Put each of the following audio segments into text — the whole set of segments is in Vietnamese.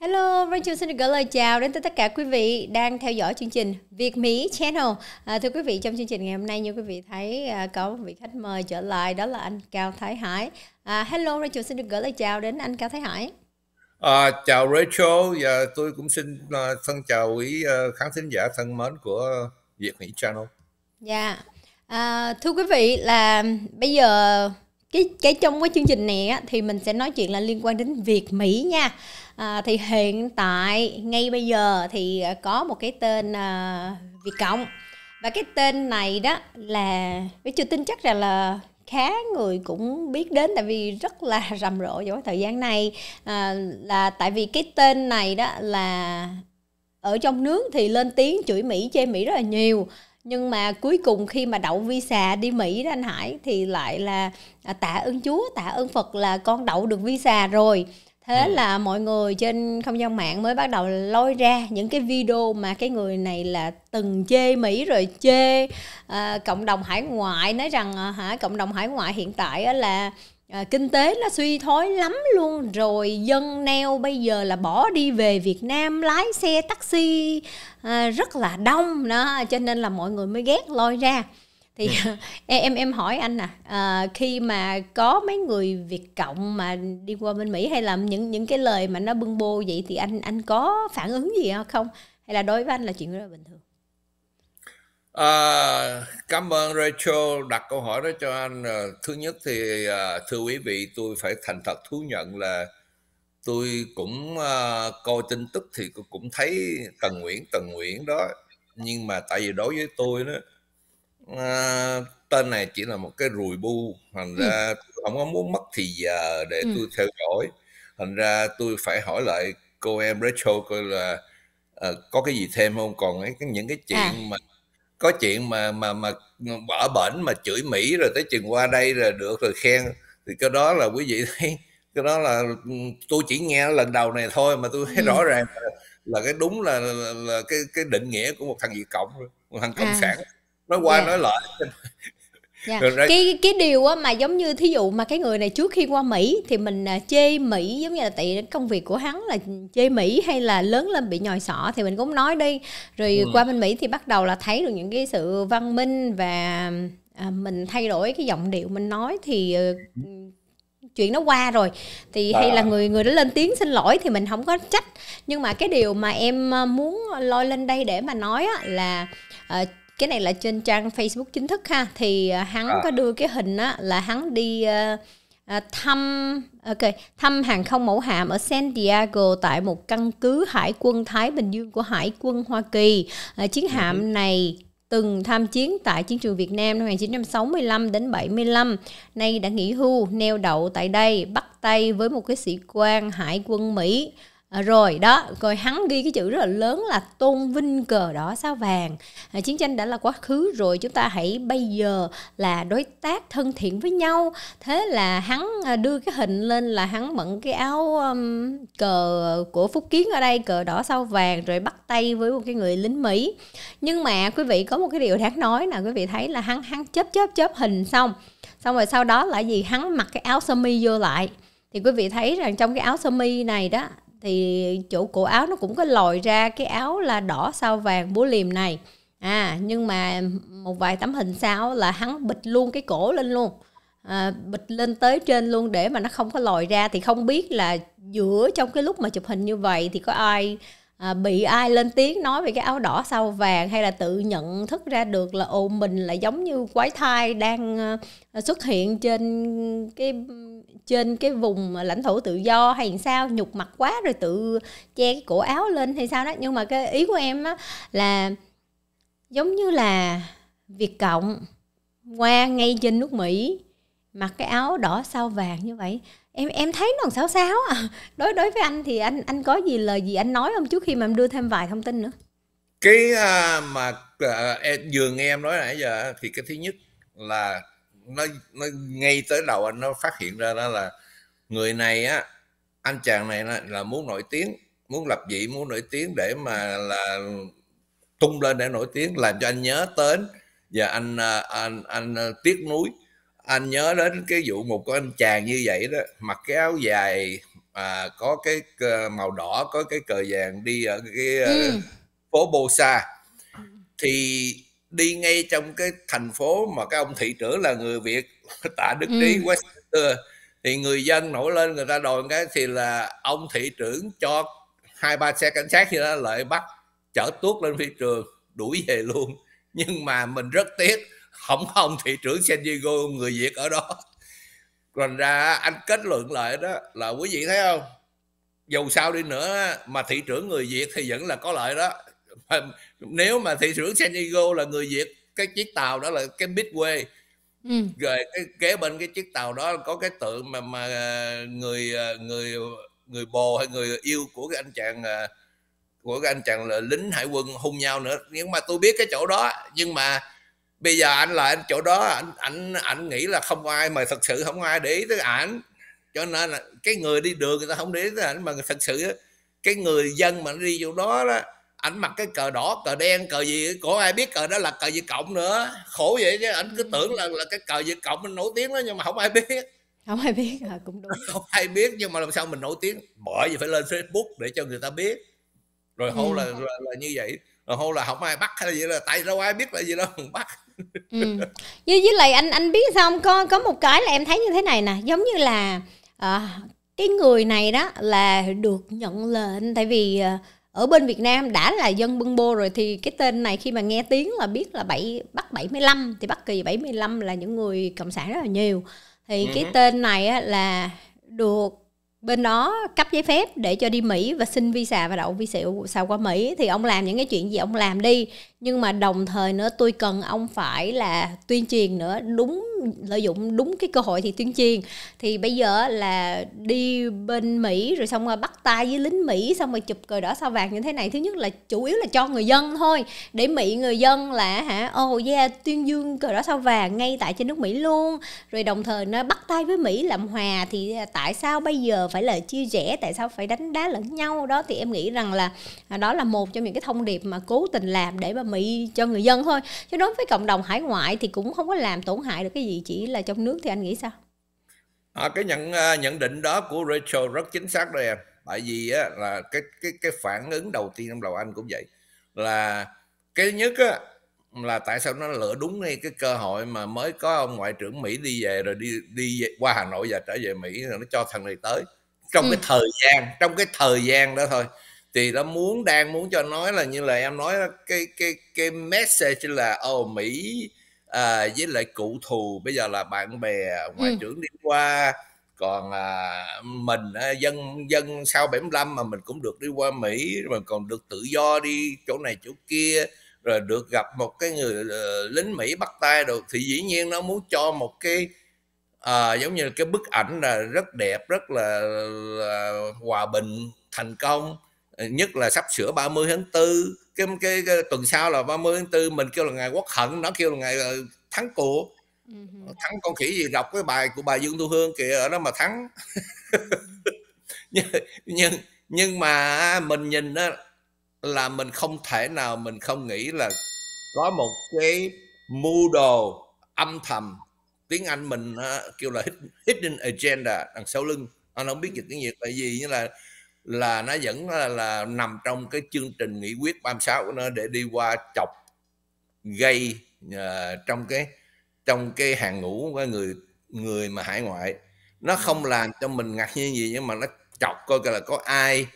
Hello, Rachel xin được gửi lời chào đến tất cả quý vị đang theo dõi chương trình Việt Mỹ Channel. À, thưa quý vị, trong chương trình ngày hôm nay như quý vị thấy à, có một vị khách mời trở lại đó là anh Cao Thái Hải. À, hello, Rachel xin được gửi lời chào đến anh Cao Thái Hải. À, chào Rachel, và tôi cũng xin uh, thân chào quý uh, khán thính giả thân mến của Việt Mỹ Channel. Dạ, yeah. à, thưa quý vị là bây giờ cái cái trong cái chương trình này á, thì mình sẽ nói chuyện là liên quan đến Việt Mỹ nha à, thì hiện tại ngay bây giờ thì à, có một cái tên à, Việt Cộng. Và cái tên này đó là với chưa tin chắc rằng là khá người cũng biết đến tại vì rất là rầm rộ trong thời gian này. À, là tại vì cái tên này đó là ở trong nước thì lên tiếng chửi Mỹ chê Mỹ rất là nhiều. Nhưng mà cuối cùng khi mà đậu visa đi Mỹ đó anh Hải thì lại là à, tạ ơn Chúa tạ ơn Phật là con đậu được visa rồi thế ừ. là mọi người trên không gian mạng mới bắt đầu lôi ra những cái video mà cái người này là từng chê mỹ rồi chê à, cộng đồng hải ngoại nói rằng à, hả cộng đồng hải ngoại hiện tại là à, kinh tế nó suy thoái lắm luôn rồi dân neo bây giờ là bỏ đi về Việt Nam lái xe taxi à, rất là đông đó cho nên là mọi người mới ghét lôi ra thì ừ. em em hỏi anh nè à, khi mà có mấy người Việt cộng mà đi qua bên Mỹ hay làm những những cái lời mà nó bưng bô vậy thì anh anh có phản ứng gì không hay là đối với anh là chuyện rất là bình thường À, cảm ơn Rachel đặt câu hỏi đó cho anh. À, thứ nhất thì à, thưa quý vị, tôi phải thành thật thú nhận là tôi cũng à, coi tin tức thì cũng thấy Tần Nguyễn, Tần Nguyễn đó. Nhưng mà tại vì đối với tôi đó, à, tên này chỉ là một cái rùi bu thành ừ. ra tôi không có muốn mất thì giờ để ừ. tôi theo dõi thành ra tôi phải hỏi lại cô em Rachel coi là uh, có cái gì thêm không còn ấy, những cái chuyện à. mà có chuyện mà mà mà ở bển mà chửi Mỹ rồi tới chừng qua đây rồi được rồi khen thì cái đó là quý vị thấy cái đó là ừ, tôi chỉ nghe lần đầu này thôi mà tôi thấy ừ. rõ ràng là, là cái đúng là, là, là cái cái định nghĩa của một thằng Việt Cộng một thằng cộng à. sản nói qua yeah. nói lại Yeah. Dạ. cái cái điều á mà giống như thí dụ mà cái người này trước khi qua Mỹ thì mình à, chê Mỹ giống như là tại công việc của hắn là chê Mỹ hay là lớn lên bị nhòi sọ thì mình cũng nói đi rồi ừ. qua bên Mỹ thì bắt đầu là thấy được những cái sự văn minh và à, mình thay đổi cái giọng điệu mình nói thì uh, chuyện nó qua rồi thì à. hay là người người đó lên tiếng xin lỗi thì mình không có trách nhưng mà cái điều mà em à, muốn lôi lên đây để mà nói á, là uh, cái này là trên trang Facebook chính thức ha. Thì à, hắn à. có đưa cái hình á là hắn đi uh, thăm ok thăm hàng không mẫu hạm ở San Diego tại một căn cứ hải quân Thái Bình Dương của Hải quân Hoa Kỳ. Uh, chiến ừ hạm này từng tham chiến tại chiến trường Việt Nam năm 1965 đến 75, nay đã nghỉ hưu, neo đậu tại đây, bắt tay với một cái sĩ quan hải quân Mỹ À, rồi đó rồi hắn ghi cái chữ rất là lớn là tôn vinh cờ đỏ sao vàng. À, chiến tranh đã là quá khứ rồi chúng ta hãy bây giờ là đối tác thân thiện với nhau. Thế là hắn à, đưa cái hình lên là hắn bận cái áo um, cờ của phúc kiến ở đây cờ đỏ sao vàng rồi bắt tay với một cái người lính mỹ. Nhưng mà quý vị có một cái điều đáng nói là quý vị thấy là hắn hắn chớp chớp chớp hình xong. Xong rồi sau đó là gì? Hắn mặc cái áo sơ mi vô lại. Thì quý vị thấy rằng trong cái áo sơ mi này đó thì chỗ cổ áo nó cũng có lòi ra cái áo là đỏ sao vàng búa liềm này. À nhưng mà một vài tấm hình sau là hắn bịch luôn cái cổ lên luôn. À, bịch lên tới trên luôn để mà nó không có lòi ra thì không biết là giữa trong cái lúc mà chụp hình như vậy thì có ai à, bị ai lên tiếng nói về cái áo đỏ sao vàng hay là tự nhận thức ra được là ồ mình là giống như quái thai đang ờ, xuất hiện trên cái trên cái vùng lãnh thổ tự do hay sao nhục mặt quá rồi tự che cái cổ áo lên hay sao đó. Nhưng mà cái ý của em á là giống như là Việt Cộng qua ngay trên nước Mỹ mặc cái áo đỏ sao vàng như vậy em em thấy nó sao sao à. Đối đối với anh thì anh anh có gì lời gì anh nói không? Trước khi mà em đưa thêm vài thông tin nữa. Cái uh, mà uh, em, vừa nghe em nói nãy giờ thì cái thứ nhất là nó nó ngay tới đầu anh nó phát hiện ra đó là người này á anh chàng này là, là muốn nổi tiếng muốn lập dị muốn nổi tiếng để mà là tung lên để nổi tiếng làm cho anh nhớ tới và anh à, anh anh, anh tiếc nuối anh nhớ đến cái vụ một của anh chàng như vậy đó mặc cái áo dài à, có cái màu đỏ có cái cờ vàng đi ở cái ừ. phố Bosa thì đi ngay trong cái thành phố mà cái ông thị trưởng là người Việt tạ Đức Trí ừ. Westminster thì người dân nổi lên người ta đòi cái thì là ông thị trưởng cho hai ba xe cảnh sát như đó lại bắt chở tuốt lên phi trường đuổi về luôn nhưng mà mình rất tiếc không có ông thị trưởng San Diego người Việt ở đó. Còn ra anh kết luận lại đó là quý vị thấy không? Dù sao đi nữa mà thị trưởng người Việt thì vẫn là có lợi đó. Nếu mà thị trưởng San Diego là người Việt cái chiếc tàu đó là cái Midway. Ừ. rồi cái kế bên cái chiếc tàu đó có cái tượng mà mà người người người bồ hay người yêu của cái anh chàng của cái anh chàng là lính hải quân hung nhau nữa. Nhưng mà tôi biết cái chỗ đó nhưng mà bây giờ anh lại chỗ đó anh anh anh nghĩ là không ai mà thật sự không ai để ý tới ảnh. Cho nên là cái người đi đường người ta không để ý tới ảnh mà thật sự cái người dân mà đi chỗ đó đó ảnh mặc cái cờ đỏ cờ đen cờ gì có ai biết cờ đó là cờ Việt cộng nữa. Khổ vậy chứ ảnh cứ tưởng là là cái cờ Việt cộng mình nổi tiếng đó nhưng mà không ai biết. Không ai biết à, cũng đúng. Không ai biết nhưng mà làm sao mình nổi tiếng? Bởi vì phải lên Facebook để cho người ta biết. Rồi hô ừ. là, là là như vậy. Rồi hô là không ai bắt hay gì là tại đâu ai biết là gì đâu bắt ừ. với với lại anh anh biết sao không có có một cái là em thấy như thế này nè giống như là à, cái người này đó là được nhận lệnh tại vì à, ở bên Việt Nam đã là dân bưng bô rồi thì cái tên này khi mà nghe tiếng là biết là bảy Bắc 75 thì Bắc Kỳ 75 là những người cộng sản rất là nhiều thì uh-huh. cái ừ tên này á, là được bên đó cấp giấy phép để cho đi Mỹ và xin visa và đậu visa sau qua Mỹ. Thì ông làm những cái chuyện gì ông làm đi. Nhưng mà đồng thời nữa tôi cần ông phải là tuyên truyền nữa, đúng, lợi dụng đúng cái cơ hội thì tuyên truyền. Thì bây giờ là đi bên Mỹ rồi xong rồi bắt tay với lính Mỹ, xong rồi chụp cờ đỏ sao vàng như thế này. Thứ nhất là chủ yếu là cho người dân thôi. Để Mỹ người dân là hả oh yeah, tuyên dương cờ đỏ sao vàng ngay tại trên nước Mỹ luôn. Rồi đồng thời nó bắt tay với Mỹ làm hòa thì tại sao bây giờ phải là chia rẽ tại sao phải đánh đá lẫn nhau? Đó thì em nghĩ rằng là à, đó là một trong những cái thông điệp mà cố tình làm để mà Mỹ cho người dân thôi. Chứ đối với cộng đồng hải ngoại thì cũng không có làm tổn hại được cái gì chỉ là trong nước thì anh nghĩ sao? À, cái nhận à, nhận định đó của Rachel rất chính xác đó em. Tại vì á, là cái cái cái phản ứng đầu tiên trong đầu anh cũng vậy. Là cái nhất á, là tại sao nó lựa đúng ngay cái cơ hội mà mới có ông ngoại trưởng Mỹ đi về rồi đi đi qua Hà Nội và trở về Mỹ rồi nó cho thằng này tới trong ừ. cái thời gian trong cái thời gian đó thôi thì nó muốn đang muốn cho nói là như là em nói cái cái cái message là ô oh, Mỹ à, với lại cụ thù bây giờ là bạn bè ngoại ừ. trưởng đi qua còn à, mình à, dân dân sau 75 mà mình cũng được đi qua Mỹ mà còn được tự do đi chỗ này chỗ kia rồi được gặp một cái người uh, lính Mỹ bắt tay được thì dĩ nhiên nó muốn cho một cái à, giống như cái bức ảnh là rất đẹp rất là, là hòa bình thành công. Nhất là sắp sửa 30 tháng 4 cái, cái, cái tuần sau là 30 tháng 4 mình kêu là ngày quốc hận nó kêu là ngày ờ, thắng cuộc. Thắng con khỉ gì đọc cái bài của bà Dương Thu Hương kìa ở đó mà thắng. Nhưng, nhưng nhưng mà mình nhìn đó là mình không thể nào mình không nghĩ là có một cái mưu đồ âm thầm tiếng Anh mình uh, kêu là hidden agenda đằng sau lưng. Anh không biết dịch tiếng Việt là gì như là là nó vẫn là, là nằm trong cái chương trình nghị quyết 36 của nó để đi qua chọc gây uh, trong cái trong cái hàng ngũ của người người mà hải ngoại. Nó không làm cho mình ngạc nhiên gì nhưng mà nó chọc coi là có ai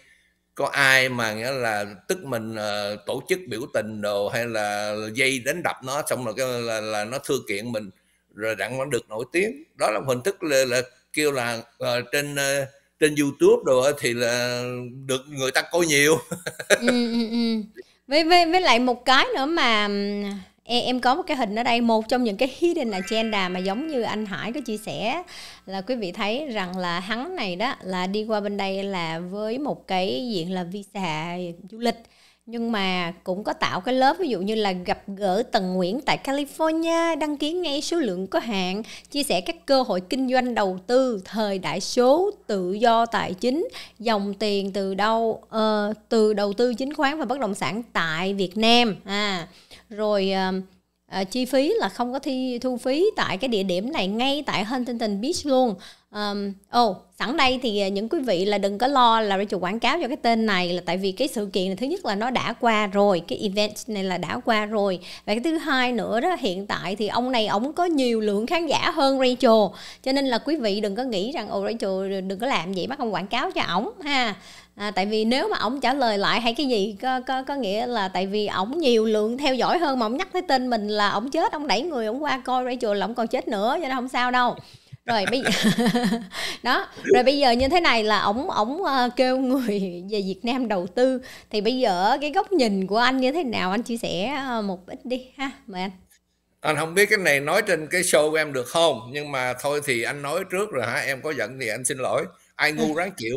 có ai mà nghĩa là tức mình uh, tổ chức biểu tình đồ hay là dây đánh đập nó xong rồi cái là, là nó thư kiện mình rồi đặng vẫn được nổi tiếng. Đó là hình thức là, là kêu là uh, trên uh, trên youtube rồi thì là được người ta coi nhiều. Ừ, ừ, ừ. với với với lại một cái nữa mà em, em có một cái hình ở đây một trong những cái hidden agenda mà giống như anh Hải có chia sẻ là quý vị thấy rằng là hắn này đó là đi qua bên đây là với một cái diện là visa du lịch nhưng mà cũng có tạo cái lớp ví dụ như là gặp gỡ Tần Nguyễn tại California đăng ký ngay số lượng có hạn chia sẻ các cơ hội kinh doanh đầu tư thời đại số tự do tài chính dòng tiền từ đâu uh, từ đầu tư chứng khoán và bất động sản tại Việt Nam. À rồi uh, uh, chi phí là không có thi thu phí tại cái địa điểm này ngay tại Huntington Beach luôn. Um, oh, sẵn đây thì ờ, những quý vị là đừng có lo là Rachel quảng cáo cho cái tên này là tại vì cái sự kiện này thứ nhất là nó đã qua rồi cái event này là đã qua rồi. Và cái thứ hai nữa đó hiện tại thì ông này ông có nhiều lượng khán giả hơn Rachel. Cho nên là quý vị đừng có nghĩ rằng ồ Rachel đừng có làm vậy bắt ông quảng cáo cho ổng. Ha à, tại vì nếu mà ổng trả lời lại hay cái gì có có có nghĩa là tại vì ổng nhiều lượng theo dõi hơn mà ổng nhắc tới tên mình là ổng chết ổng đẩy người ổng qua coi Rachel là ổng còn chết nữa cho nên không sao đâu. Rồi bây giờ đó rồi bây giờ như thế này là ổng ổng uh, kêu người về Việt Nam đầu tư. Thì bây giờ cái góc nhìn của anh như thế nào? Anh chia sẻ uh, một ít đi ha mời anh. Anh không biết cái này nói trên cái show của em được không? Nhưng mà thôi thì anh nói trước rồi hả? Em có giận thì anh xin lỗi. Ai ngu ráng chịu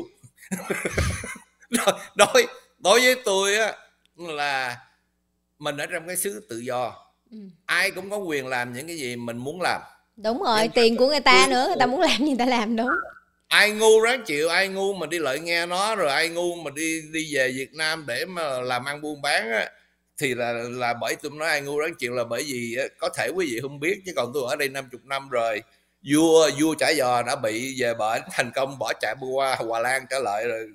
đối đối với tôi á là mình ở trong cái xứ tự do. Ừ. ai cũng có quyền làm những cái gì mình muốn làm. Đúng rồi Nhưng tiền của người ta nữa người ta muốn làm gì người ta làm đúng. Ai ngu ráng chịu ai ngu mà đi lợi nghe nó rồi ai ngu mà đi đi về Việt Nam để mà làm ăn buôn bán á thì là là bởi tôi nói ai ngu ráng chịu là bởi vì có thể quý vị không biết chứ còn tôi ở đây 50 năm rồi vua vua trả giò đã bị về bệnh thành công bỏ chạy qua Hòa Lan trở lại rồi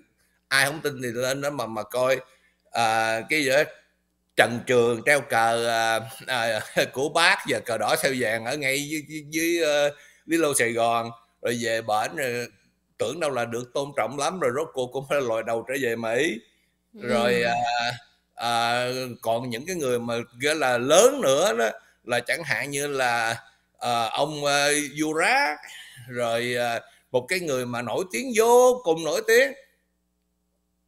ai không tin thì lên đó mà mà coi à, cái gì đó trần trường treo cờ à, à, của bác và cờ đỏ sao vàng ở ngay dưới dưới, dưới, uh, dưới lô Sài Gòn rồi về bển rồi tưởng đâu là được tôn trọng lắm rồi rốt cuộc cũng phải lòi đầu trở về Mỹ. Rồi à, à, còn những cái người mà gọi là lớn nữa đó là chẳng hạn như là à, ông uh, Yura rồi à, một cái người mà nổi tiếng vô cùng nổi tiếng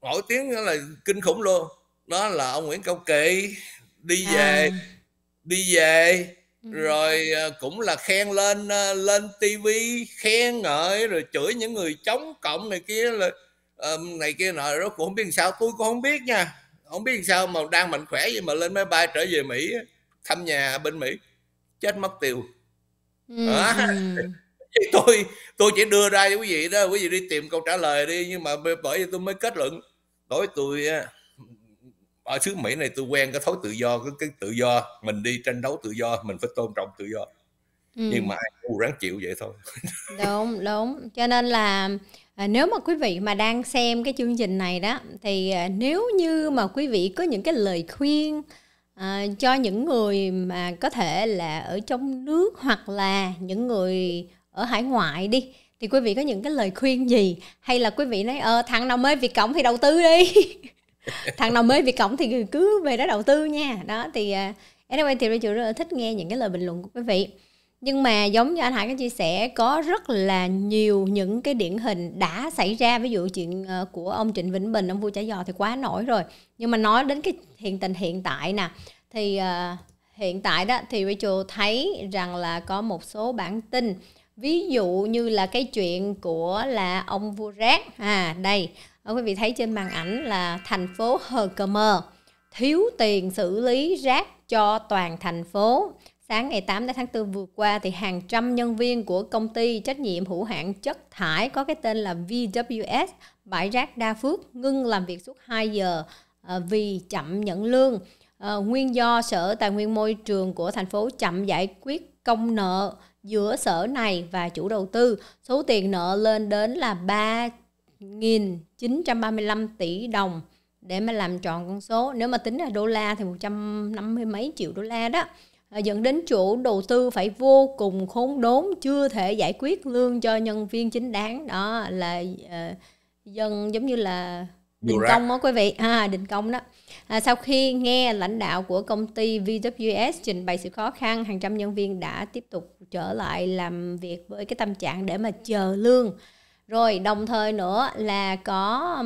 nổi tiếng là kinh khủng luôn đó là ông Nguyễn Cao Kỳ đi à. về à. đi về ừ. rồi cũng là khen lên lên tivi khen ngợi rồi chửi những người chống cộng này kia là um, này kia nọ đó cũng không biết sao tôi cũng không biết nha không biết sao mà đang mạnh khỏe vậy mà lên máy bay trở về Mỹ thăm nhà bên Mỹ chết mất tiêu à, tôi tôi chỉ đưa ra cho quý vị đó quý vị đi tìm câu trả lời đi nhưng mà bởi vì tôi mới kết luận. Đối tôi ở xứ Mỹ này tôi quen cái thói tự do cái, cái tự do mình đi tranh đấu tự do mình phải tôn trọng tự do. Ừ. nhưng mà ai ráng chịu vậy thôi. Đúng đúng. Cho nên là à, nếu mà quý vị mà đang xem cái chương trình này đó thì à, nếu như mà quý vị có những cái lời khuyên à, cho những người mà có thể là ở trong nước hoặc là những người ở hải ngoại đi thì quý vị có những cái lời khuyên gì? Hay là quý vị nói ờ thằng nào mới Việt Cộng thì đầu tư đi. Thằng nào mới Việt Cộng thì cứ về đó đầu tư nha. Đó thì à, anyway thì Rachel rất là thích nghe những cái lời bình luận của quý vị nhưng mà giống như anh Hải có chia sẻ có rất là nhiều những cái điển hình đã xảy ra. Ví dụ chuyện ờ, của ông Trịnh Vĩnh Bình ông vua trả giò thì quá nổi rồi. Nhưng mà nói đến cái hiện tình hiện tại nè thì uh, hiện tại đó thì Rachel thấy rằng là có một số bản tin. Ví dụ như là cái chuyện của là ông vua rác. À đây ờ, quý vị thấy trên màn ảnh là thành phố Hờ Cờ Mơ thiếu tiền xử lý rác cho toàn thành phố sáng ngày 8 tháng 4 vừa qua thì hàng trăm nhân viên của công ty trách nhiệm hữu hạn chất thải có cái tên là VWS bãi rác Đa Phước ngưng làm việc suốt 2 giờ ờ, vì chậm nhận lương. Ờ, nguyên do Sở Tài nguyên Môi trường của thành phố chậm giải quyết công nợ giữa sở này và chủ đầu tư. Số tiền nợ lên đến là 3.935 tỷ đồng để mà làm tròn con số. Nếu mà tính là đô la thì 150 mấy triệu đô la đó. À, dẫn đến chủ đầu tư phải vô cùng khốn đốn chưa thể giải quyết lương cho nhân viên chính đáng. Đó là uh, dân giống như là định công đó quý vị. À định công đó. À, sau khi nghe lãnh đạo của công ty VWS trình bày sự khó khăn hàng trăm nhân viên đã tiếp tục trở lại làm việc với cái tâm trạng để mà chờ lương. Rồi đồng thời nữa là có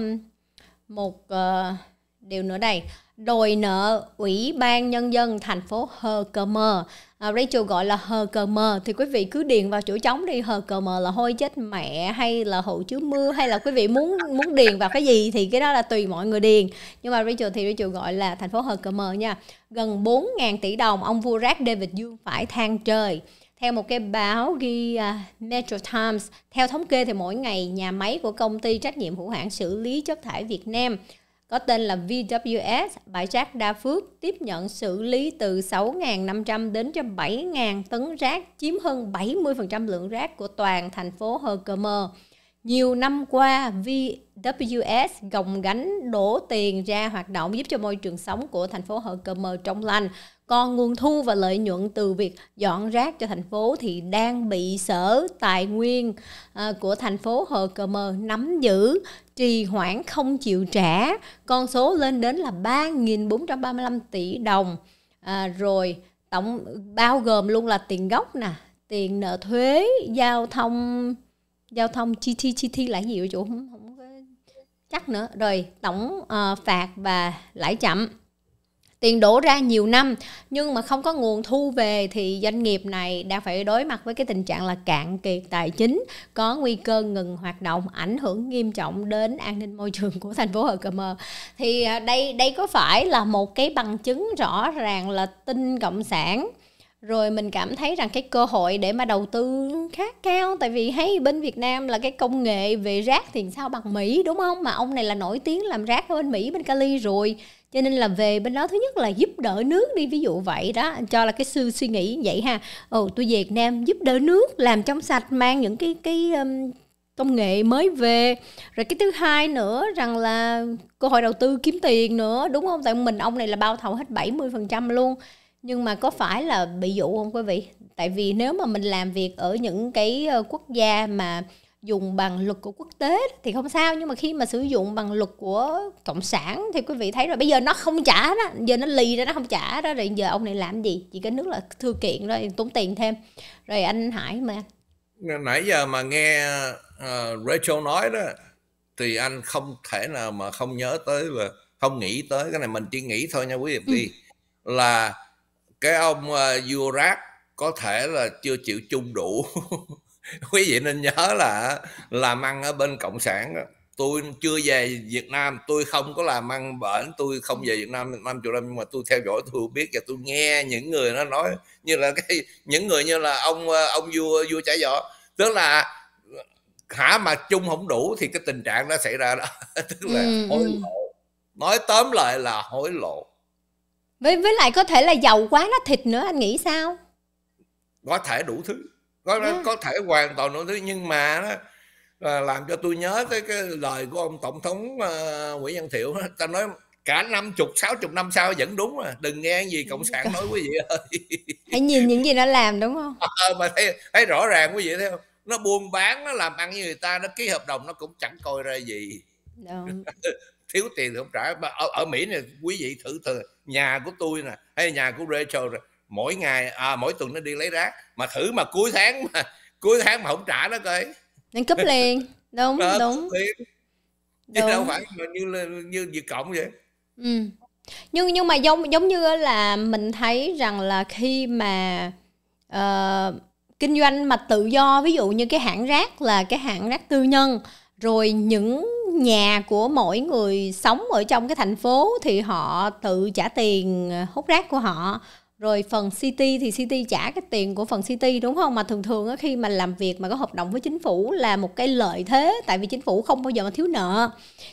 một uh, điều nữa đây đòi nợ ủy ban nhân dân thành phố Hờ Cờ Mờ. À, Rachel gọi là Hờ Cờ Mờ. Thì quý vị cứ điền vào chỗ trống đi Hờ Cờ Mờ là hôi chết mẹ hay là hậu chứa mưa hay là quý vị muốn muốn điền vào cái gì thì cái đó là tùy mọi người điền. Nhưng mà Rachel thì Rachel gọi là thành phố Hờ Cờ Mờ nha. Gần 4.000 tỷ đồng ông vua rác David Dương phải than trời. Theo một cái báo ghi uh, Metro Times, theo thống kê thì mỗi ngày nhà máy của công ty trách nhiệm hữu hạn xử lý chất thải Việt Nam có tên là VWS bãi rác Đa Phước tiếp nhận xử lý từ 6.500 đến cho 7.000 tấn rác chiếm hơn 70% lượng rác của toàn thành phố Hờ Mơ. Nhiều năm qua, VWS gồng gánh đổ tiền ra hoạt động giúp cho môi trường sống của thành phố Hờ trong lành. Còn nguồn thu và lợi nhuận từ việc dọn rác cho thành phố thì đang bị sở tài nguyên à, của thành phố Hồ Cờ Mờ nắm giữ, trì hoãn không chịu trả. Con số lên đến là 3.435 tỷ đồng. À, rồi tổng bao gồm luôn là tiền gốc nè, tiền nợ thuế, giao thông giao thông chi thi chi thi lại nhiều chủ không không có chắc nữa rồi tổng uh, phạt và lãi chậm tiền đổ ra nhiều năm, nhưng mà không có nguồn thu về thì doanh nghiệp này đang phải đối mặt với cái tình trạng là cạn kiệt tài chính, có nguy cơ ngừng hoạt động, ảnh hưởng nghiêm trọng đến an ninh môi trường của thành phố Hồ Cờ Mơ thì à, đây đây có phải là một cái bằng chứng rõ ràng là tin cộng sản rồi mình cảm thấy rằng cái cơ hội để mà đầu tư khá cao tại vì hay bên Việt Nam là cái công nghệ về rác thì sao bằng Mỹ đúng không? Mà ông này là nổi tiếng làm rác ở bên Mỹ bên Cali rồi. Cho nên là về bên đó thứ nhất là giúp đỡ nước đi ví dụ vậy đó. Cho là cái sư suy nghĩ vậy ha. Ồ tôi về Việt Nam giúp đỡ nước làm trong sạch mang những cái cái um, công nghệ mới về. Rồi cái thứ hai nữa rằng là cơ hội đầu tư kiếm tiền nữa đúng không? Tại mình ông này là bao thầu hết 70% luôn nhưng mà có phải là bị dụ không quý vị? Tại vì nếu mà mình làm việc ở những cái ờ, quốc gia mà dùng bằng luật của quốc tế thì không sao. Nhưng mà khi mà sử dụng bằng luật của cộng sản thì quý vị thấy rồi bây giờ nó không trả đó giờ nó lì ra nó không trả đó rồi giờ ông này làm gì? Chỉ cái nước là thư kiện rồi tốn tiền thêm. Rồi anh Hải mà. Nãy giờ mà nghe uh, Rachel nói đó thì anh không thể nào mà không nhớ tới và không nghĩ tới cái này mình chỉ nghĩ thôi nha quý vị ừ. là cái ông uh, Yurak có thể là chưa chịu chung đủ quý vị nên nhớ là làm ăn ở bên cộng sản đó. tôi chưa về Việt Nam tôi không có làm ăn bển tôi không về Việt Nam năm chục năm nhưng mà tôi theo dõi tôi biết và tôi nghe những người nó nói như là cái những người như là ông ờ, ông vua vua trả võ tức là hả mà chung không đủ thì cái tình trạng nó xảy ra đó tức là ừ, hối ừ. lộ nói tóm lại là hối lộ với với lại có thể là giàu quá nó thịt nữa anh nghĩ sao? Có thể đủ thứ. Có yeah. có thể hoàn toàn đủ thứ nhưng mà nó là làm cho tôi nhớ tới cái lời của ông tổng thống uh, Nguyễn Văn Thiệu ta nói cả năm chục sáu chục năm sau vẫn đúng mà đừng nghe gì cộng sản nói quý vị ơi. Hãy nhìn những gì nó làm đúng không? À, mà thấy, thấy rõ ràng quý vị thấy không? Nó buôn bán nó làm ăn như người ta nó ký hợp đồng nó cũng chẳng coi ra gì thiếu tiền thì không trả. Ở, ở Mỹ này quý vị thử thử nhà của tôi nè hay nhà của Rachel rồi mỗi ngày à, mỗi tuần nó đi lấy rác. Mà thử mà cuối tháng mà cuối tháng mà không trả nó coi. Nên cúp liền. Đúng Đó, đúng. chứ đâu phải như như Việt cộng vậy. Ừ. nhưng nhưng mà giống giống như là mình thấy rằng là khi mà uh, kinh doanh mà tự do ví dụ như cái hãng rác là cái hãng rác tư nhân rồi những nhà của mỗi người sống ở trong cái thành phố thì họ tự trả tiền ờ, hút rác của họ. Rồi phần city thì city trả cái tiền của phần city, đúng không? Mà thường thường á, khi mà làm việc mà có hợp đồng với chính phủ là một cái lợi thế, tại vì chính phủ không bao giờ mà thiếu nợ.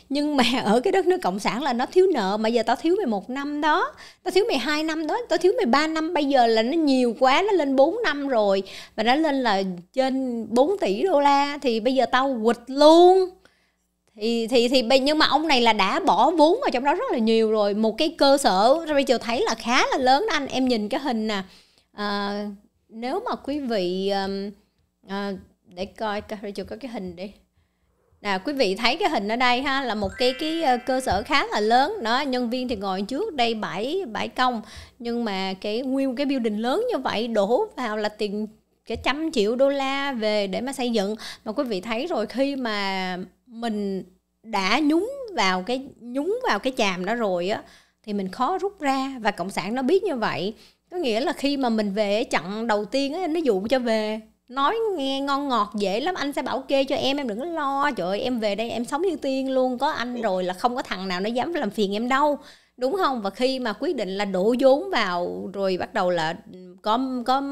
Nhưng mà ở cái đất nước cộng sản là nó thiếu nợ, mà giờ tao thiếu mày một năm đó. Tao thiếu mày hai năm đó, tao thiếu mày ba năm, bây giờ là nó nhiều quá, nó lên 4 năm rồi. Và nó lên là trên 4 tỷ đô la, thì bây giờ tao quỵt luôn thì thì thì nhưng mà ông này là đã bỏ vốn vào trong đó rất là nhiều rồi. Một cái cơ sở Rachel thấy là khá là lớn đó. Anh em nhìn cái hình nè. À, nếu mà quý vị um, à, để coi Rachel có cái hình đi. Nè quý vị thấy cái hình ở đây ha là một cái cái ờ, cơ sở khá là lớn. Đó nhân viên thì ngồi trước đây bãi bãi công. Nhưng mà cái nguyên cái building lớn như vậy đổ vào là tiền cái trăm triệu đô la về để mà xây dựng. Mà quý vị thấy rồi khi mà mình đã nhúng vào cái nhúng vào cái chàm đó rồi á thì mình khó rút ra và cộng sản nó biết như vậy. Có nghĩa là khi mà mình về chặn đầu tiên á nó dụ cho về nói nghe ngon ngọt dễ lắm anh sẽ bảo kê cho em em đừng có lo. Trời ơi, em về đây em sống như tiên luôn có anh rồi là không có thằng nào nó dám làm phiền em đâu. Đúng không? Và khi mà quyết định là đổ vốn vào rồi bắt đầu là có có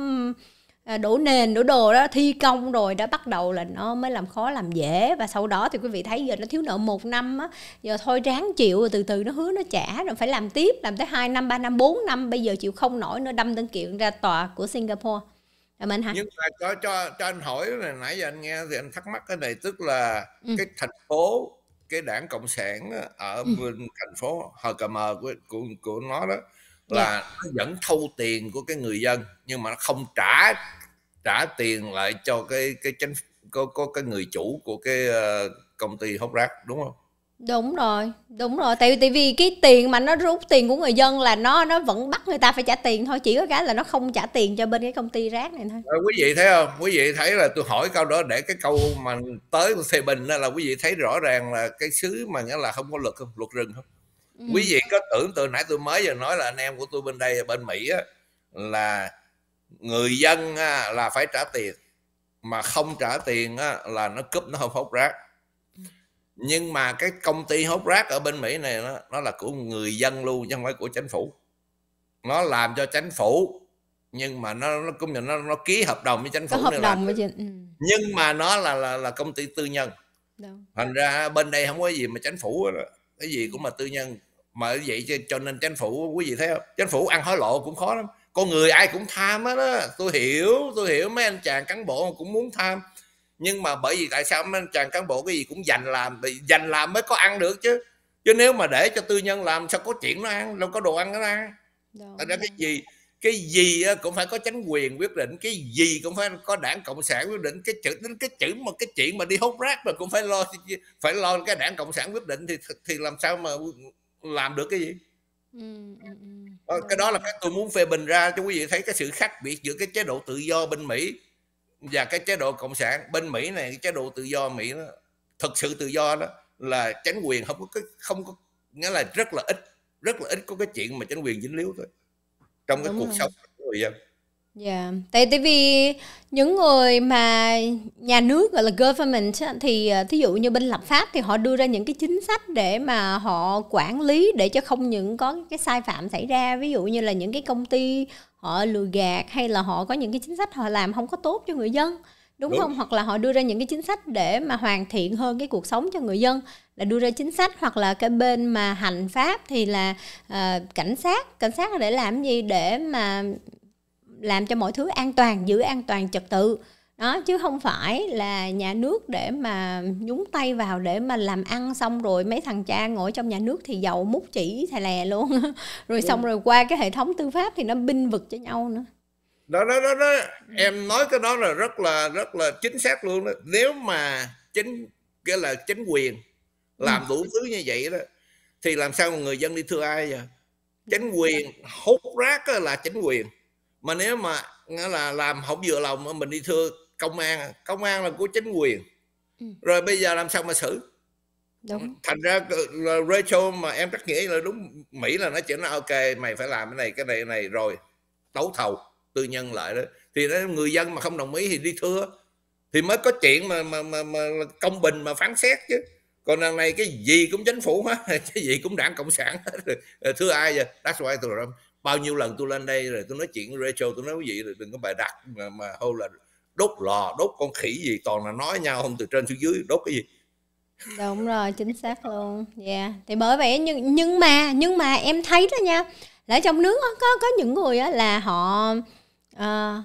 đổ nền đổ đồ đó thi công rồi đã bắt đầu là nó mới làm khó làm dễ và sau đó thì quý vị thấy giờ nó thiếu nợ một năm á giờ thôi ráng chịu rồi từ từ nó hứa nó trả rồi phải làm tiếp làm tới 2 năm 3 năm 4 năm bây giờ chịu không nổi nữa đâm đơn kiện ra tòa của Singapore Cảm ơn Nhưng mà cho cho cho anh hỏi này nãy giờ anh nghe thì anh thắc mắc cái này tức là ừ. cái thành phố cái đảng cộng sản ở ừ. thành phố HKM của của của nó đó là yeah. Dạ. nó vẫn thâu tiền của cái người dân nhưng mà nó không trả trả tiền lại cho cái cái chính có có cái người chủ của cái uh, công ty hốt rác đúng không? đúng rồi đúng rồi tại vì tại vì cái tiền mà nó rút tiền của người dân là nó nó vẫn bắt người ta phải trả tiền thôi chỉ có cái là nó không trả tiền cho bên cái công ty rác này thôi à, quý vị thấy không quý vị thấy là tôi hỏi câu đó để cái câu mà tới phê bình đó là quý vị thấy rõ ràng là cái xứ mà nghĩa là không có luật không luật rừng không ừ. quý vị có tưởng từ nãy tôi mới giờ nói là anh em của tôi bên đây bên mỹ á, là người dân á, là phải trả tiền mà không trả tiền á, là nó cúp nó không hốt rác nhưng mà cái công ty hốt rác ở bên Mỹ này nó, nó là của người dân luôn chứ không phải của chính phủ nó làm cho chính phủ nhưng mà nó nó cũng nó nó ký hợp đồng với chính phủ hợp đồng với ừ. nhưng mà nó là là là công ty tư nhân Đâu. thành ra bên đây không có gì mà chính phủ đó. cái gì cũng mà tư nhân mà vậy cho, cho nên chính phủ quý vị thấy không? Chính phủ ăn hối lộ cũng khó lắm. Con người ai cũng tham á. Đó tôi hiểu tôi hiểu mấy anh chàng cán bộ cũng muốn tham. Nhưng mà bởi vì tại sao mấy chàng cán bộ cái gì cũng dành làm vì dành làm mới có ăn được chứ. Chứ nếu mà để cho tư nhân làm sao có chuyện nó ăn đâu có đồ ăn nó ăn thành ra cái gì cái gì cũng phải có chính quyền quyết định cái gì cũng phải có đảng cộng sản quyết định. Cái chữ đến cái chữ mà cái chuyện mà đi hốt rác mà cũng phải lo phải lo cái đảng cộng sản quyết định thì thì làm sao mà làm được cái gì ừ, ừ, ừ. cái đó là cái tôi muốn phê bình ra cho quý vị thấy cái sự khác biệt giữa cái chế độ tự do bên mỹ và cái chế độ cộng sản bên mỹ này cái chế độ tự do mỹ đó thực sự tự do đó là chính quyền không có cái không có nghĩa là rất là ít rất là ít có cái chuyện mà chính quyền dính líu thôi trong cái Đúng cuộc rồi. sống của người dân Dạ, yeah. tại tại vì những người mà nhà nước gọi là government thì ờ, thí dụ như bên lập pháp thì họ đưa ra những cái chính sách để mà họ quản lý để cho không những có cái sai phạm xảy ra. Ví dụ như là những cái công ty họ lừa gạt hay là họ có những cái chính sách họ làm không có tốt cho người dân. Đúng, đúng. không? Hoặc là họ đưa ra những cái chính sách để mà hoàn thiện hơn cái cuộc sống cho người dân là đưa ra chính sách. Hoặc là cái bên mà hành pháp thì là uh, cảnh sát. Cảnh sát là để làm gì? Để mà làm cho mọi thứ an toàn giữ an toàn trật tự. Đó chứ không phải là nhà nước để mà nhúng tay vào để mà làm ăn xong rồi mấy thằng cha ngồi trong nhà nước thì giàu mút chỉ thè lè luôn. Rồi xong rồi qua cái hệ thống tư pháp thì nó binh vực cho nhau nữa. Đó đó đó, đó. em nói cái đó là rất là rất là chính xác luôn đó. Nếu mà chính cái là chính quyền làm ừ. đủ thứ như vậy đó thì làm sao mà người dân đi thưa ai vậy? Chính quyền hút rác là chính quyền mà nếu mà nghĩa là làm không vừa lòng mình đi thưa công an công an là của chính quyền. Ừ. rồi bây giờ làm sao mà xử? Đúng. Thành ra là Rachel mà em rất nghĩ là đúng Mỹ là nó chỉ nói ok mày phải làm cái này cái này cái này rồi đấu thầu tư nhân lại đó. Thì đó, người dân mà không đồng ý thì đi thưa. Thì mới có chuyện mà mà mà, mà công bình mà phán xét chứ. Còn lần này cái gì cũng chính phủ hết cái gì cũng đảng cộng sản hết thưa ai vậy? That's why tôi bao nhiêu lần tôi lên đây rồi tôi nói chuyện với Rachel tôi nói quý vị là đừng có bài đặt mà, mà hô là đốt lò đốt con khỉ gì toàn là nói nhau không từ trên xuống dưới đốt cái gì đúng rồi chính xác luôn dạ yeah. thì bởi vậy nhưng nhưng mà nhưng mà em thấy đó nha là ở trong nước đó, có có những người á là họ uh,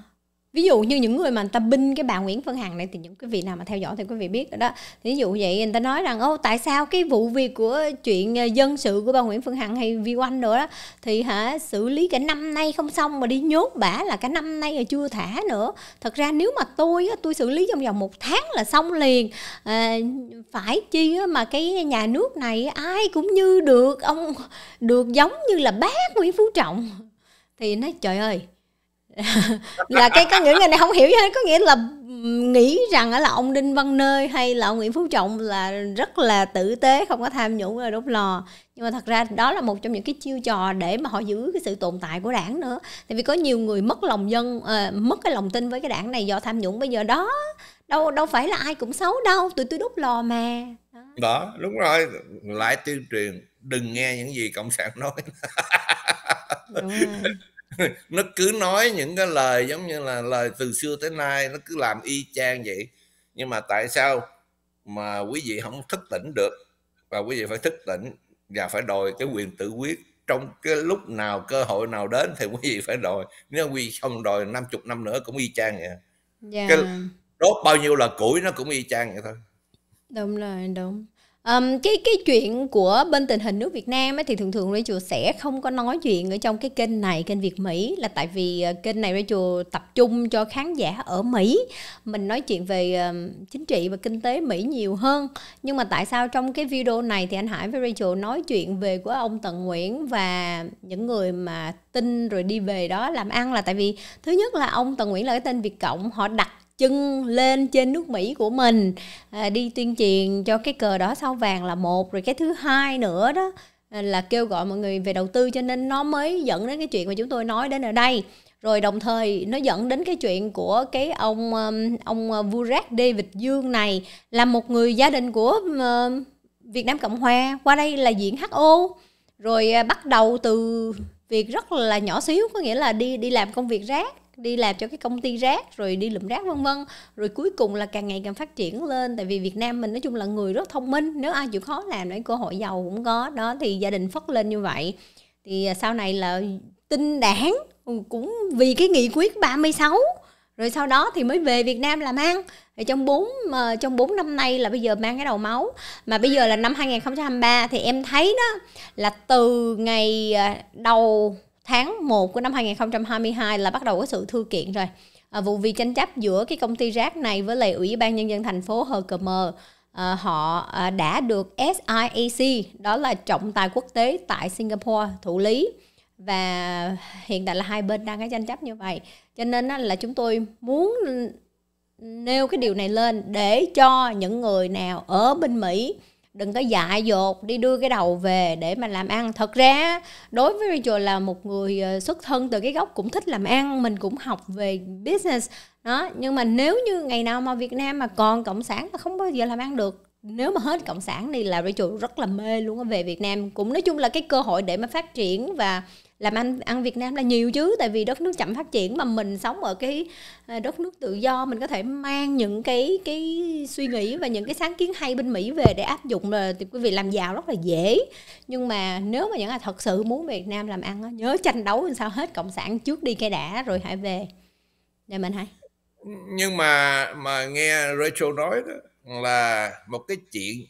ví dụ như những người mà người ta binh cái bà Nguyễn Phương Hằng này thì những quý vị nào mà theo dõi thì quý vị biết rồi đó. Ví dụ vậy người ta nói rằng ô tại sao cái vụ việc của chuyện ờ, dân sự của bà Nguyễn Phương Hằng hay Vi Oanh nữa đó thì hả xử lý cả năm nay không xong mà đi nhốt bả là cả năm nay là chưa thả nữa? Thật ra nếu mà tôi tôi xử lý trong vòng một tháng là xong liền. À, phải chi mà cái nhà nước này ai cũng như được ông được giống như là bác Nguyễn Phú Trọng. Thì nói trời ơi là cái có những người này không hiểu hết. Có nghĩa là nghĩ rằng là ông đinh văn nơi hay là ông nguyễn phú trọng là rất là tử tế không có tham nhũng ở đốt lò. Nhưng mà thật ra đó là một trong những cái chiêu trò để mà họ giữ cái sự tồn tại của đảng nữa. Tại vì có nhiều người mất lòng dân à, mất cái lòng tin với cái đảng này do tham nhũng. Bây giờ đó đâu đâu phải là ai cũng xấu đâu. Tụi tôi đốt lò mà. Đó, đó đúng rồi. Lại tuyên truyền đừng nghe những gì cộng sản nói. Đúng rồi nó cứ nói những cái lời giống như là lời từ xưa tới nay nó cứ làm y chang vậy. Nhưng mà tại sao mà quý vị không thức tỉnh được? Và quý vị phải thức tỉnh và phải đòi cái quyền tự quyết. Trong cái lúc nào cơ hội nào đến thì quý vị phải đòi. Nếu quý không đòi 50 năm nữa cũng y chang vậy. Yeah. Dạ. cái đốt bao nhiêu là củi nó cũng y chang vậy thôi. Đúng rồi đúng Um, cái cái chuyện của bên tình hình nước Việt Nam ấy, thì thường thường Rachel sẽ không có nói chuyện ở trong cái kênh này kênh Việt Mỹ là tại vì uh, kênh này Rachel tập trung cho khán giả ở Mỹ. Mình nói chuyện về uh, chính trị và kinh tế Mỹ nhiều hơn. Nhưng mà tại sao trong cái video này thì anh Hải với Rachel nói chuyện về của ông Tần Nguyễn và những người mà tin rồi đi về đó làm ăn là tại vì thứ nhất là ông Tần Nguyễn là cái tên Việt Cộng họ đặt chân lên trên nước Mỹ của mình à, đi tuyên truyền cho cái cờ đỏ sao vàng là một rồi cái thứ hai nữa đó à, là kêu gọi mọi người về đầu tư cho nên nó mới dẫn đến cái chuyện mà chúng tôi nói đến ở đây. Rồi đồng thời nó dẫn đến cái chuyện của cái ông um, ông uh, Vurak David Dương này là một người gia đình của um, Việt Nam Cộng Hòa qua đây là diễn HO rồi à, bắt đầu từ việc rất là nhỏ xíu có nghĩa là đi đi làm công việc rác đi làm cho cái công ty rác, rồi đi lụm rác vân vân. Rồi cuối cùng là càng ngày càng phát triển lên. Tại vì Việt Nam mình nói chung là người rất thông minh. Nếu ai chịu khó làm đấy cơ hội giàu cũng có. Đó, thì gia đình phất lên như vậy. Thì à, sau này là tin đảng ừ, cũng vì cái nghị quyết 36 rồi sau đó thì mới về Việt Nam làm ăn thì trong 4 mà ờ, trong 4 năm nay là bây giờ mang cái đầu máu. Mà bây giờ là năm 2023 thì em thấy đó là từ ngày à, đầu tháng 1 của năm 2022 là bắt đầu có sự thư kiện rồi. À, vụ việc tranh chấp giữa cái công ty rác này với lại ủy ban nhân dân thành phố HKM à, họ à, đã được SIAC đó là trọng tài quốc tế tại Singapore thụ lý. Và hiện tại là hai bên đang có tranh chấp như vậy. Cho nên là chúng tôi muốn nêu cái điều này lên để cho những người nào ở bên Mỹ đừng có dại dột, đi đưa cái đầu về để mà làm ăn. Thật ra đối với Rachel là một người ờ, xuất thân từ cái gốc cũng thích làm ăn, mình cũng học về business. Đó, nhưng mà nếu như ngày nào mà Việt Nam mà còn cộng sản là không bao giờ làm ăn được. Nếu mà hết cộng sản thì là Rachel rất là mê luôn về Việt Nam. Cũng nói chung là cái cơ hội để mà phát triển và làm ăn ăn Việt Nam là nhiều chứ, tại vì đất nước chậm phát triển mà mình sống ở cái à, đất nước tự do, mình có thể mang những cái cái suy nghĩ và những cái sáng kiến hay bên Mỹ về để áp dụng là thì quý vị làm giàu rất là dễ. Nhưng mà nếu mà những ai thật sự muốn Việt Nam làm ăn nhớ tranh đấu làm sao hết cộng sản trước đi cây đã, rồi hãy về. Để mình hay nhưng mà mà nghe Rachel nói đó, là một cái chuyện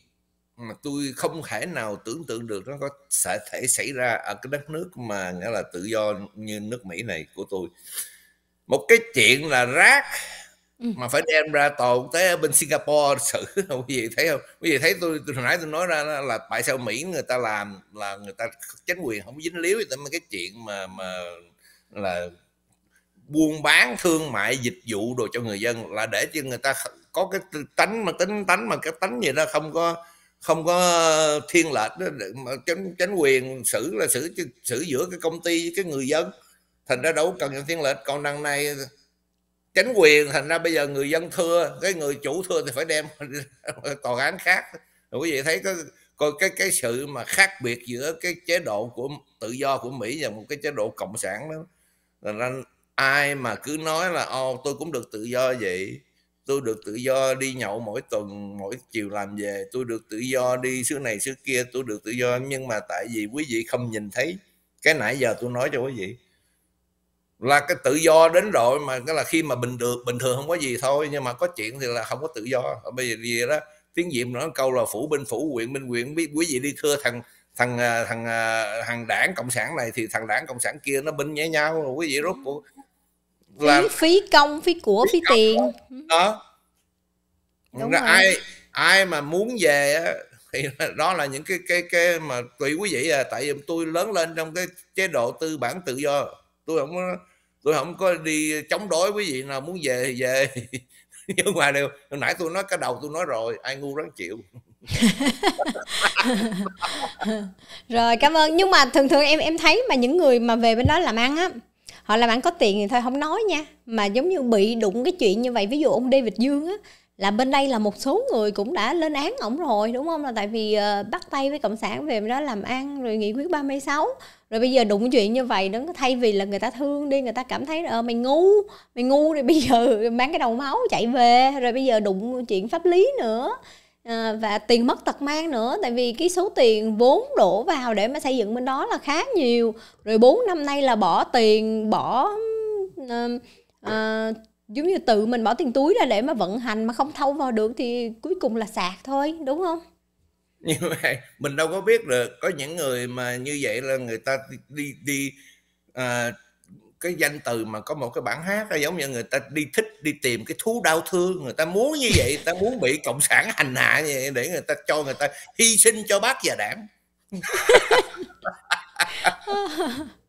mà tôi không thể nào tưởng tượng được nó có sẽ thể xảy ra ở cái đất nước mà nghĩa là tự do như nước Mỹ này của tôi. Một cái chuyện là rác ừ. mà phải đem ra tòa tế ở bên Singapore xử. Quý vị thấy không? Quý vị thấy tôi hồi nãy tôi nói ra là tại sao Mỹ người ta làm là người ta chính quyền không dính líu tới cái chuyện mà mà là buôn bán thương mại dịch vụ đồ cho người dân là để cho người ta có cái tánh mà tính tánh mà cái tánh gì đó không có không có thiên lệch đó mà chánh, chánh quyền xử là xử xử giữa cái công ty với cái người dân. Thành ra đâu cần thiên lệch. Còn đằng này chánh quyền thành ra bây giờ người dân thưa cái người chủ thưa thì phải đem tòa án khác. Rồi quý vị thấy có coi cái cái sự mà khác biệt giữa cái chế độ của tự do của Mỹ và một cái chế độ cộng sản đó. Là ai mà cứ nói là ô tôi cũng được tự do vậy tôi được tự do đi nhậu mỗi tuần, mỗi chiều làm về. Tôi được tự do đi xứ này xứ kia, tôi được tự do. Nhưng mà tại vì quý vị không nhìn thấy, cái nãy giờ tôi nói cho quý vị, là cái tự do đến rồi mà cái là khi mà bình được, bình thường không có gì thôi. Nhưng mà có chuyện thì là không có tự do. Bây giờ gì đó. Tiếng diệm nói câu là phủ binh phủ, quyện binh quyện. Biết quý vị đi thưa thằng thằng à, thằng à, thằng đảng cộng sản này thì thằng đảng cộng sản kia nó binh với nhau. Rồi quý vị rốt cuộc là phí, phí công phí của phí, phí tiền. đó Đúng ra ai ai mà muốn về á, thì đó là những cái cái cái mà tùy quý vị à. Tại vì tôi lớn lên trong cái chế độ tư bản tự do. Tôi không có tôi không có đi chống đối quý vị nào. Muốn về thì về. Nhưng mà đều hồi nãy tôi nói cái đầu tôi nói rồi ai ngu ráng chịu. Rồi cảm ơn. Nhưng mà thường thường em em thấy mà những người mà về bên đó làm ăn á họ làm ăn có tiền thì thôi không nói nha. Mà giống như bị đụng cái chuyện như vậy ví dụ ông David Dương á là bên đây là một số người cũng đã lên án ổng rồi đúng không? Là tại vì uh, bắt tay với cộng sản về đó làm ăn rồi nghị quyết 36 rồi bây giờ đụng chuyện như vậy nó thay vì là người ta thương đi người ta cảm thấy ờ mày ngu mày ngu rồi bây giờ mang cái đầu máu chạy về. Rồi bây giờ đụng chuyện pháp lý nữa à, và tiền mất tật mang nữa tại vì cái số tiền vốn đổ vào để mà xây dựng bên đó là khá nhiều. Rồi 4 năm nay là bỏ tiền bỏ uh, uh, giống như tự mình bỏ tiền túi ra để mà vận hành mà không thâu vào được thì cuối cùng là sạc thôi đúng không? Như vậy mình đâu có biết được có những người mà như vậy là người ta đi đi, đi à, cái danh từ mà có một cái bản hát giống như người ta đi thích, đi tìm cái thú đau thương, người ta muốn như vậy, người ta muốn bị cộng sản hành hạ như vậy để người ta cho người ta hy sinh cho bác và đảng.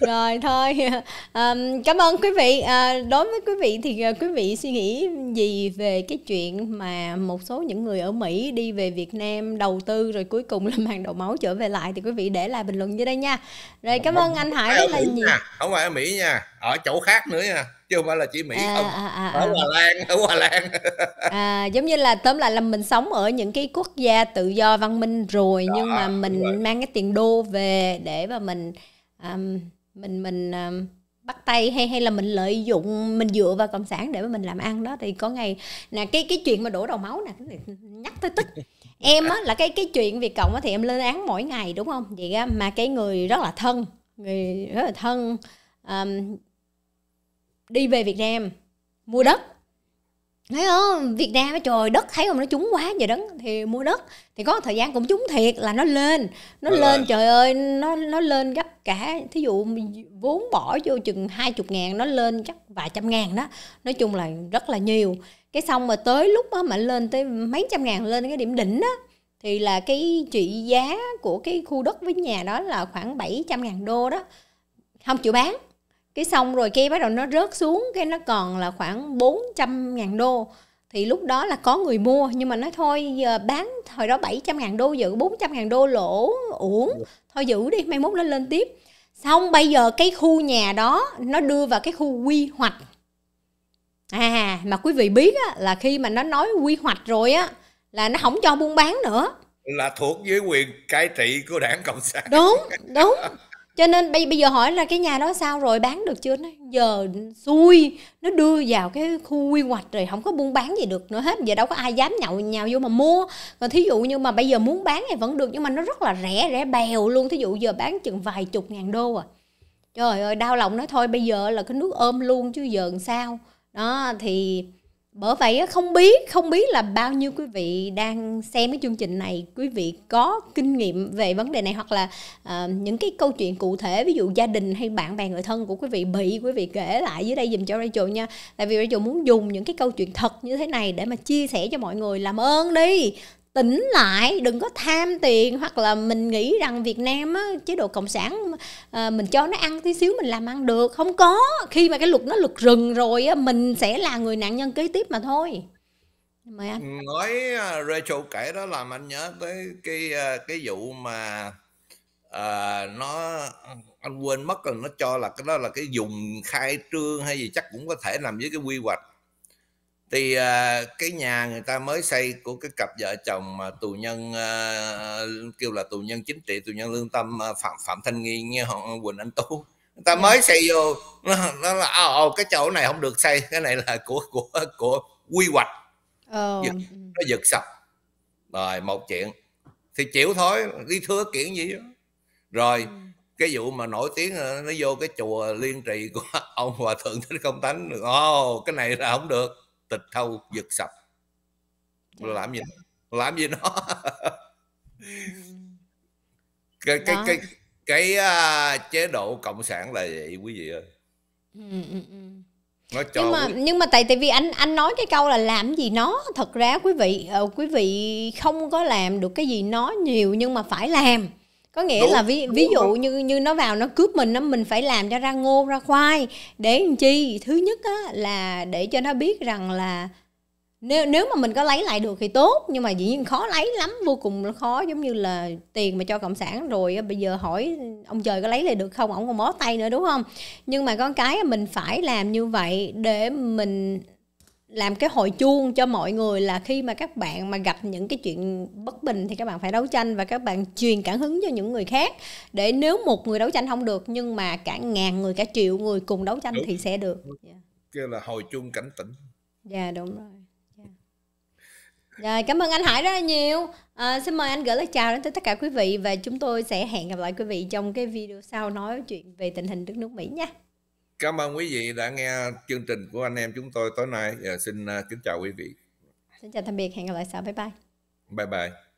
rồi thôi. Um, cảm ơn quý vị. À, đối với quý vị thì uh, quý vị suy nghĩ gì về cái chuyện mà một số những người ở Mỹ đi về Việt Nam đầu tư rồi cuối cùng là mang đầu máu trở về lại thì quý vị để lại bình luận dưới đây nha. Rồi cảm ơn anh Hải rất là nhiều. không phải ở Mỹ nha ở chỗ khác nữa nha chứ không phải là chỉ Mỹ à, không à, à, à. ở Hà Lan ở Hà Lan. À, giống như là tóm lại là mình sống ở những cái quốc gia tự do văn minh rồi Đó, nhưng mà mình mang cái tiền đô về để mà mình um, mình mình um, bắt tay hay hay là mình lợi dụng mình dựa vào cộng sản để mà mình làm ăn đó thì có ngày nè cái cái chuyện mà đổ đầu máu nè nhắc tới tức. Em á là cái cái chuyện việt cộng á thì em lên án mỗi ngày đúng không? Vậy á mà cái người rất là thân người rất là thân um, đi về việt nam mua đất thấy không Việt Nam trời đất thấy không? Nó trúng quá vậy đó. Thì mua đất. Thì có thời gian cũng trúng thiệt là nó lên. Nó ừ. lên trời ơi nó nó lên gấp cả thí dụ vốn bỏ vô chừng hai chục ngàn nó lên chắc vài trăm ngàn đó. Nói chung là rất là nhiều. Cái xong mà tới lúc đó mà lên tới mấy trăm ngàn lên cái điểm đỉnh đó thì là cái trị giá của cái khu đất với nhà đó là khoảng 700 ngàn đô đó. Không chịu bán cái xong rồi cái bắt đầu nó rớt xuống cái nó còn là khoảng 400 ngàn đô. Thì lúc đó là có người mua nhưng mà nói thôi giờ bán hồi đó 700 ngàn đô giữ 400 ngàn đô lỗ uổng. Thôi giữ đi mai mốt nó lên tiếp. Xong bây giờ cái khu nhà đó nó đưa vào cái khu quy hoạch. À mà quý vị biết á, là khi mà nó nói quy hoạch rồi á là nó không cho buôn bán nữa. Là thuộc dưới quyền cai trị của đảng cộng sản. Đúng đúng cho nên bây bây giờ hỏi là cái nhà đó sao rồi, bán được chưa? Nó giờ xui, nó đưa vào cái khu quy hoạch rồi, không có buôn bán gì được nữa hết. Giờ đâu có ai dám nhậu, nhào vô mà mua. Còn thí dụ như mà bây giờ muốn bán thì vẫn được, nhưng mà nó rất là rẻ rẻ bèo luôn. Thí dụ giờ bán chừng vài chục ngàn đô à. Trời ơi, đau lòng nói thôi, bây giờ là cái nước ôm luôn chứ giờ làm sao? Đó, thì bởi vậy không biết không biết là bao nhiêu quý vị đang xem cái chương trình này quý vị có kinh nghiệm về vấn đề này hoặc là uh, những cái câu chuyện cụ thể ví dụ gia đình hay bạn bè người thân của quý vị bị quý vị kể lại dưới đây dùm cho Rachel nha. Tại vì Rachel muốn dùng những cái câu chuyện thật như thế này để mà chia sẻ cho mọi người làm ơn đi tỉnh lại đừng có tham tiền hoặc là mình nghĩ rằng Việt Nam á, chế độ cộng sản à, mình cho nó ăn tí xíu mình làm ăn được. Không có. Khi mà cái luật nó luật rừng rồi á, mình sẽ là người nạn nhân kế tiếp mà thôi. Mời anh. Nói ờ, Rachel kể đó làm anh nhớ tới cái ờ, cái vụ mà à, nó anh quên mất rồi nó cho là cái đó là cái dùng khai trương hay gì chắc cũng có thể làm với cái quy hoạch thì uh, cái nhà người ta mới xây của cái cặp vợ chồng mà tù nhân uh, kêu là tù nhân chính trị tù nhân lương tâm uh, phạm phạm thanh nghi như quỳnh anh tú. Người ta mới xây vô nó, nó là ồ oh, cái chỗ này không được xây cái này là của của của quy hoạch. Oh. giật, nó giật sập. Rồi một chuyện. Thì chịu thôi đi thưa kiện gì đó. rồi ừ. cái vụ mà nổi tiếng nó vô cái chùa liên trì của ông hòa thượng thích công tánh ồ oh, cái này là không được tịch thâu giật sập. Dạ. làm gì nó làm gì nó? Cái cái cái cái uh, chế độ cộng sản là vậy quý vị ơi. Nó cho nhưng mà quý... nhưng mà tại tại vì anh anh nói cái câu là làm gì nó thật ra quý vị uh, quý vị không có làm được cái gì nó nhiều nhưng mà phải làm có nghĩa đúng, là ví ví dụ đúng. như như nó vào nó cướp mình nó mình phải làm cho ra ngô ra khoai. Để làm chi? Thứ nhất á, là để cho nó biết rằng là nếu nếu mà mình có lấy lại được thì tốt nhưng mà dĩ nhiên khó lấy lắm vô cùng khó giống như là tiền mà cho cộng sản rồi bây giờ hỏi ông trời có lấy lại được không? Ông còn bó tay nữa đúng không? Nhưng mà con cái mình phải làm như vậy để mình làm cái hồi chuông cho mọi người là khi mà các bạn mà gặp những cái chuyện bất bình thì các bạn phải đấu tranh và các bạn truyền cảm hứng cho những người khác để nếu một người đấu tranh không được nhưng mà cả ngàn người cả triệu người cùng đấu tranh đúng. thì sẽ được yeah. Dạ. kêu là hồi chuông cảnh tỉnh dạ yeah, đúng rồi yeah. Dạ. Rồi, cảm ơn anh Hải rất là nhiều. À, xin mời anh gửi lời chào đến tất cả quý vị và chúng tôi sẽ hẹn gặp lại quý vị trong cái video sau nói chuyện về tình hình đất nước Mỹ nha. Cảm ơn quý vị đã nghe chương trình của anh em chúng tôi tối nay. Xin uh, kính chào quý vị. Xin chào tạm biệt, hẹn gặp lại sau. Bye bye. Bye bye.